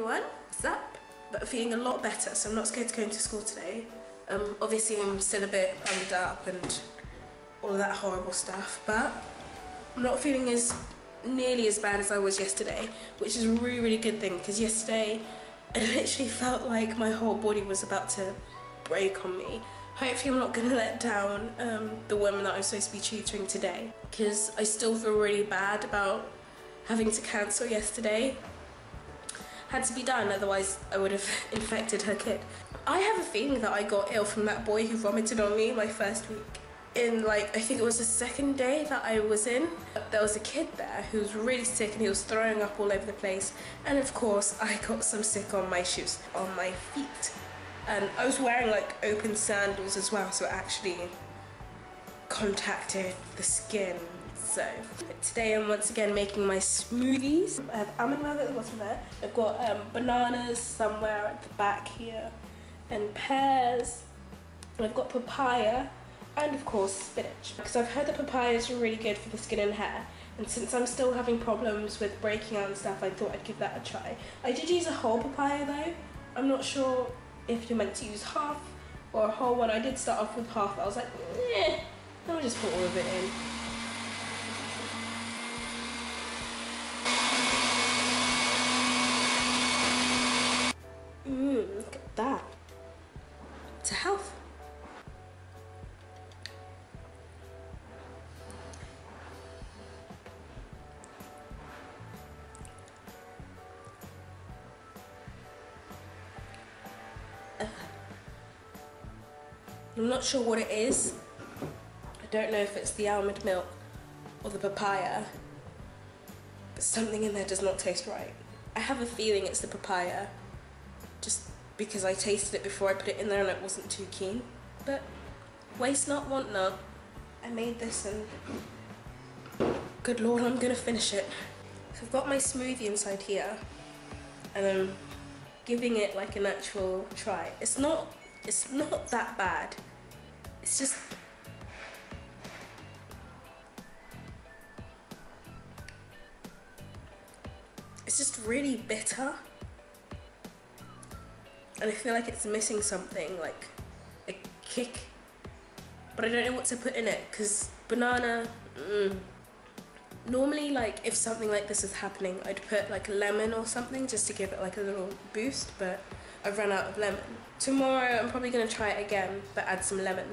everyone, what's up? But feeling a lot better, so I'm not scared to go into school today. Um, obviously I'm still a bit bummed up and all of that horrible stuff, but I'm not feeling as nearly as bad as I was yesterday, which is a really, really good thing, because yesterday I literally felt like my whole body was about to break on me. Hopefully I'm not going to let down um, the woman that I'm supposed to be tutoring today, because I still feel really bad about having to cancel yesterday had to be done, otherwise I would have infected her kid. I have a feeling that I got ill from that boy who vomited on me my first week. In like, I think it was the second day that I was in, there was a kid there who was really sick and he was throwing up all over the place. And of course, I got some sick on my shoes, on my feet. And I was wearing like open sandals as well, so it actually contacted the skin so today I'm once again making my smoothies. I have almond milk at the bottom there. I've got um, bananas somewhere at the back here and pears. I've got papaya and of course spinach. Because I've heard that papayas are really good for the skin and hair. And since I'm still having problems with breaking out and stuff, I thought I'd give that a try. I did use a whole papaya though. I'm not sure if you're meant to use half or a whole one. I did start off with half, I was like, eh, I'll just put all of it in. I'm not sure what it is. I don't know if it's the almond milk or the papaya, but something in there does not taste right. I have a feeling it's the papaya just because I tasted it before I put it in there and it wasn't too keen. But waste not, want not. I made this and good lord, I'm gonna finish it. So I've got my smoothie inside here and I'm giving it like an actual try. It's not, it's not that bad. It's just it's just really bitter and I feel like it's missing something, like a kick. But I don't know what to put in it because banana. Mm. Normally, like if something like this is happening, I'd put like a lemon or something just to give it like a little boost. But I've run out of lemon. Tomorrow, I'm probably gonna try it again, but add some lemon.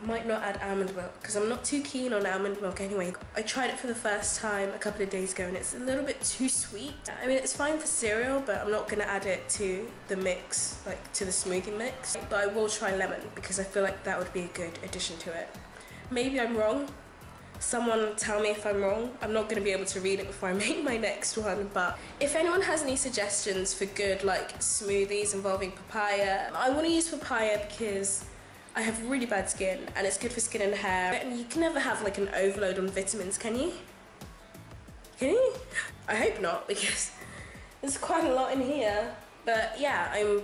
I might not add almond milk because I'm not too keen on almond milk anyway. I tried it for the first time a couple of days ago and it's a little bit too sweet. I mean, it's fine for cereal, but I'm not gonna add it to the mix, like to the smoothie mix. But I will try lemon because I feel like that would be a good addition to it. Maybe I'm wrong. Someone tell me if I'm wrong. I'm not gonna be able to read it before I make my next one, but if anyone has any suggestions for good like smoothies involving papaya, I wanna use papaya because I have really bad skin and it's good for skin and hair. And you can never have like an overload on vitamins, can you? Can you? I hope not because there's quite a lot in here. But yeah, I'm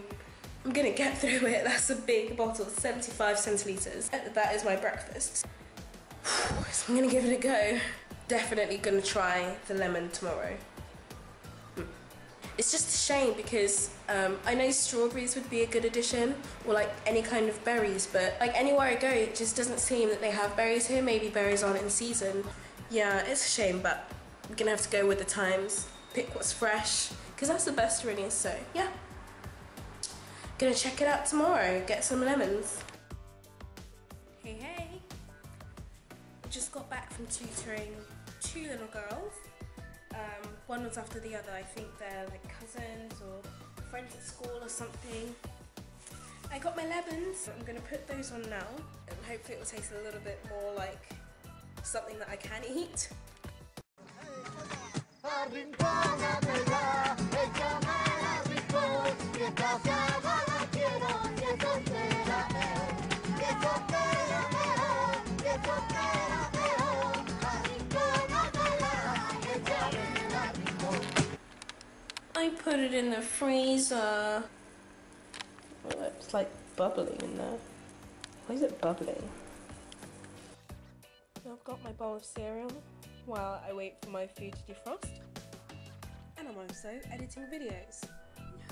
I'm gonna get through it. That's a big bottle, 75 centiliters. That is my breakfast. So I'm gonna give it a go. Definitely gonna try the lemon tomorrow. It's just a shame because um, I know strawberries would be a good addition or like any kind of berries, but like anywhere I go, it just doesn't seem that they have berries here. Maybe berries aren't in season. Yeah, it's a shame, but I'm gonna have to go with the times, pick what's fresh, because that's the best really, so yeah. Gonna check it out tomorrow, get some lemons. Hey, hey. Just got back from tutoring two little girls. Um, one was after the other. I think they're like cousins or friends at school or something. I got my lemons. I'm going to put those on now and hopefully it will taste a little bit more like something that I can eat. Put it in the freezer. It's like bubbling in there. Why is it bubbling? I've got my bowl of cereal while I wait for my food to defrost. And I'm also editing videos.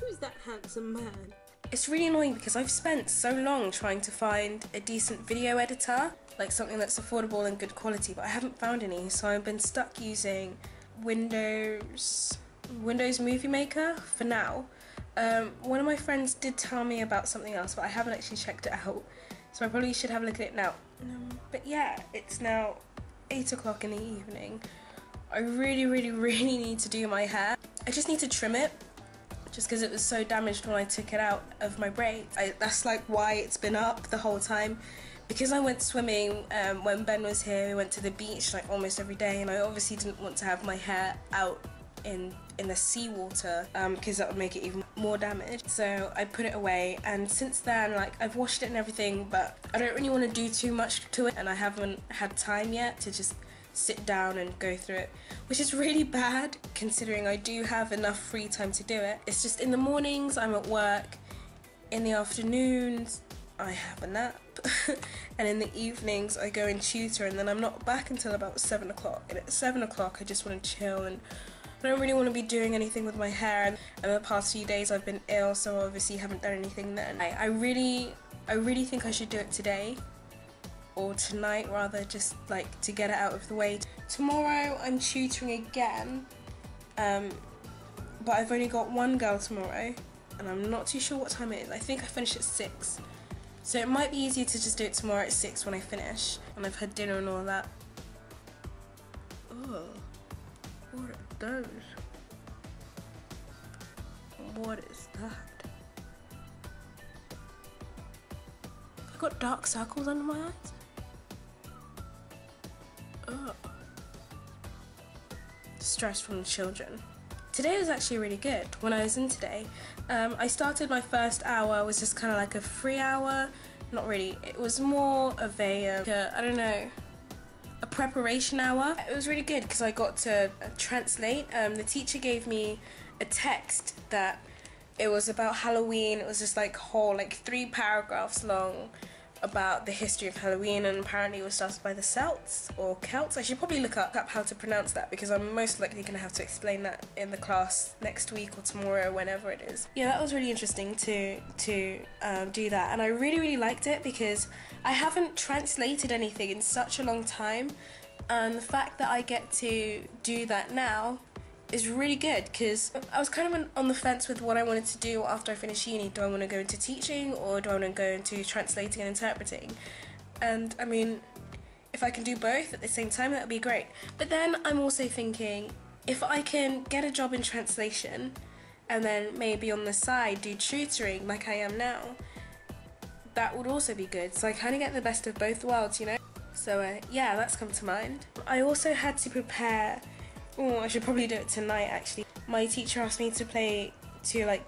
Who's that handsome man? It's really annoying because I've spent so long trying to find a decent video editor, like something that's affordable and good quality, but I haven't found any, so I've been stuck using Windows Windows Movie Maker for now. Um, one of my friends did tell me about something else, but I haven't actually checked it out, so I probably should have a look at it now. Um, but yeah, it's now 8 o'clock in the evening. I really, really, really need to do my hair. I just need to trim it just because it was so damaged when I took it out of my braids. I, that's like why it's been up the whole time. Because I went swimming um, when Ben was here, we went to the beach like almost every day, and I obviously didn't want to have my hair out in in the seawater because um, that would make it even more damaged. So I put it away, and since then, like I've washed it and everything, but I don't really want to do too much to it, and I haven't had time yet to just sit down and go through it, which is really bad considering I do have enough free time to do it. It's just in the mornings I'm at work, in the afternoons I have a nap, and in the evenings I go and tutor, and then I'm not back until about seven o'clock. And at seven o'clock I just want to chill and I don't really want to be doing anything with my hair. And the past few days I've been ill, so obviously haven't done anything then. I, I really, I really think I should do it today or tonight rather just like to get it out of the way. Tomorrow I'm tutoring again um, but I've only got one girl tomorrow and I'm not too sure what time it is. I think I finish at 6 so it might be easier to just do it tomorrow at 6 when I finish and I've had dinner and all that. Oh, are those? What is that? I got dark circles under my eyes. Oh. Stress from the children. Today was actually really good. When I was in today, um, I started my first hour was just kind of like a free hour. Not really. It was more of a, uh, a I don't know, a preparation hour. It was really good because I got to uh, translate. Um, the teacher gave me a text that it was about Halloween. It was just like whole like three paragraphs long about the history of Halloween, and apparently it was started by the Celts or Celts. I should probably look up, how to pronounce that because I'm most likely going to have to explain that in the class next week or tomorrow, whenever it is. Yeah, that was really interesting to to um, do that, and I really really liked it because I haven't translated anything in such a long time, and the fact that I get to do that now is really good because I was kind of on the fence with what I wanted to do after I finish uni. Do I want to go into teaching or do I want to go into translating and interpreting? And I mean, if I can do both at the same time, that would be great. But then I'm also thinking if I can get a job in translation and then maybe on the side do tutoring like I am now, that would also be good. So I kind of get the best of both worlds, you know? So uh, yeah, that's come to mind. I also had to prepare Oh, I should probably do it tonight actually. My teacher asked me to play to like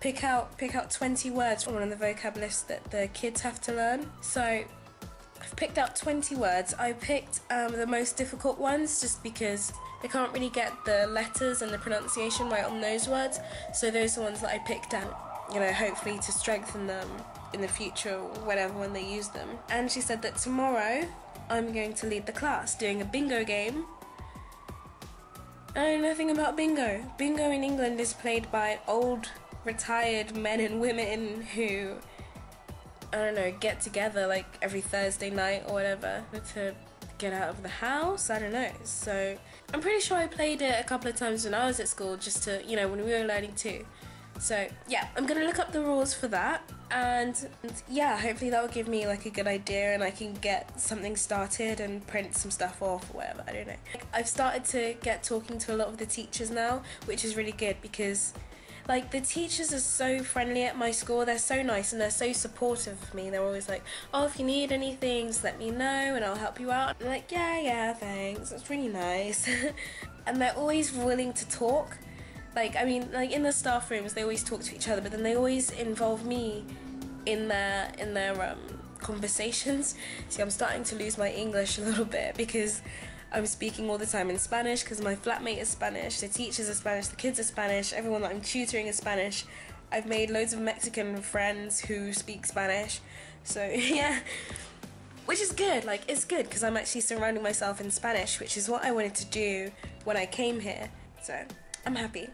pick out pick out 20 words from one of the vocab lists that the kids have to learn. So I've picked out 20 words. I picked um, the most difficult ones just because they can't really get the letters and the pronunciation right on those words. So those are the ones that I picked out, you know, hopefully to strengthen them in the future whenever when they use them. And she said that tomorrow I'm going to lead the class doing a bingo game I know nothing about bingo. Bingo in England is played by old, retired men and women who, I don't know, get together like every Thursday night or whatever to get out of the house. I don't know. So I'm pretty sure I played it a couple of times when I was at school just to, you know, when we were learning too. So yeah, I'm gonna look up the rules for that and, yeah, hopefully that will give me like a good idea and I can get something started and print some stuff off or whatever. I don't know. I've started to get talking to a lot of the teachers now, which is really good because like the teachers are so friendly at my school. They're so nice and they're so supportive of me. They're always like oh if you need anything just let me know and i'll help you out. I'm like yeah yeah thanks. It's really nice. And they're always willing to talk like I mean like in the staff rooms they always talk to each other but then they always involve me in their in their um, conversations. See I'm starting to lose my English a little bit because I'm speaking all the time in Spanish because my flatmate is Spanish the teachers are Spanish the kids are Spanish everyone that I'm tutoring is Spanish. I've made loads of Mexican friends who speak Spanish. So yeah. Which is good like it's good because I'm actually surrounding myself in Spanish which is what I wanted to do when I came here. So I'm happy.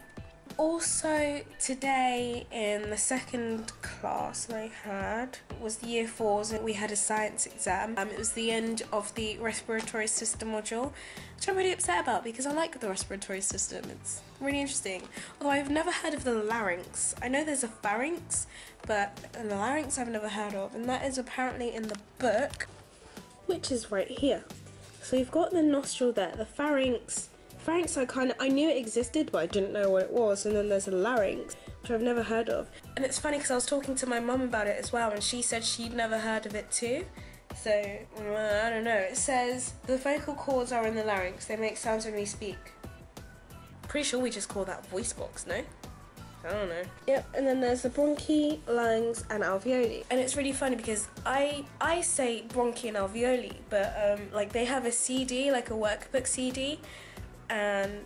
Also, today in the second class I had was the year fours, and we had a science exam. Um, it was the end of the respiratory system module, which I'm really upset about because I like the respiratory system. It's really interesting. Although I've never heard of the larynx. I know there's a pharynx, but the larynx I've never heard of, and that is apparently in the book, which is right here. So you've got the nostril there, the pharynx pharynx I kind of I knew it existed but I didn't know what it was and then there's a larynx which I've never heard of. And it's funny because I was talking to my mum about it as well and she said she'd never heard of it too. So uh, I don't know. It says the vocal cords are in the larynx. They make sounds when we speak. Pretty sure we just call that voice box no? I don't know. Yep, and then there's the bronchi, lungs, and alveoli. And it's really funny because I I say bronchi and alveoli, but um, like they have a CD, like a workbook CD, and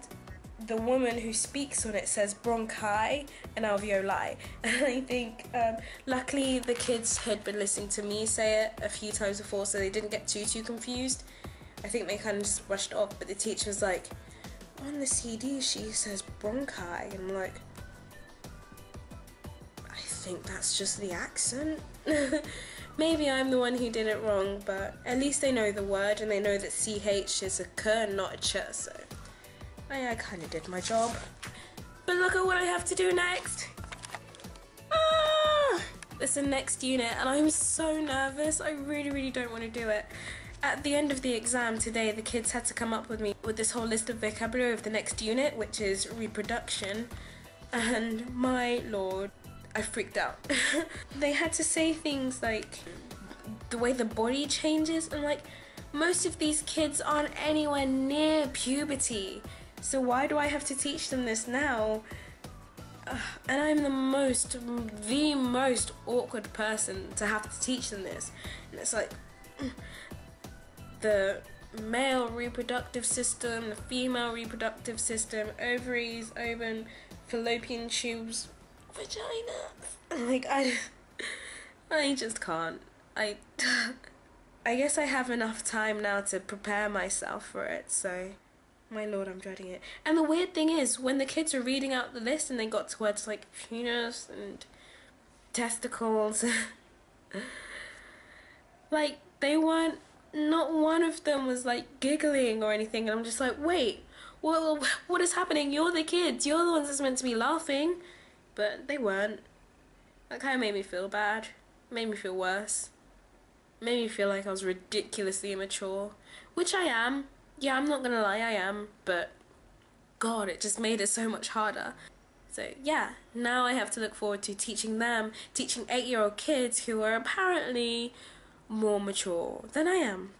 the woman who speaks on it says bronchi and alveoli. And I think, um, luckily, the kids had been listening to me say it a few times before, so they didn't get too too confused. I think they kind of just brushed it off, but the teacher was like, on the CD she says bronchi, and I'm like, I think that's just the accent. Maybe I'm the one who did it wrong, but at least they know the word and they know that CH is a k, not a ch, so. I, I kind of did my job. But look at what I have to do next. Ah! It's the next unit and I'm so nervous. I really, really don't want to do it. At the end of the exam today, the kids had to come up with me with this whole list of vocabulary of the next unit, which is reproduction. And my lord, I freaked out. they had to say things like the way the body changes and like most of these kids aren't anywhere near puberty. So why do I have to teach them this now? And I'm the most, the most awkward person to have to teach them this. And it's like the male reproductive system, the female reproductive system, ovaries, ovum, fallopian tubes, vagina. Like I, I just can't. I, I guess I have enough time now to prepare myself for it. So. My lord, I'm dreading it. And the weird thing is, when the kids were reading out the list and they got to words like penis and testicles, like, they weren't, not one of them was like giggling or anything. And I'm just like, wait, well, what is happening? You're the kids. You're the ones that's meant to be laughing. But they weren't. That kind of made me feel bad. Made me feel worse. Made me feel like I was ridiculously immature. Which I am. Yeah, I'm not gonna lie, I am, but God, it just made it so much harder. So, yeah, now I have to look forward to teaching them, teaching eight year old kids who are apparently more mature than I am.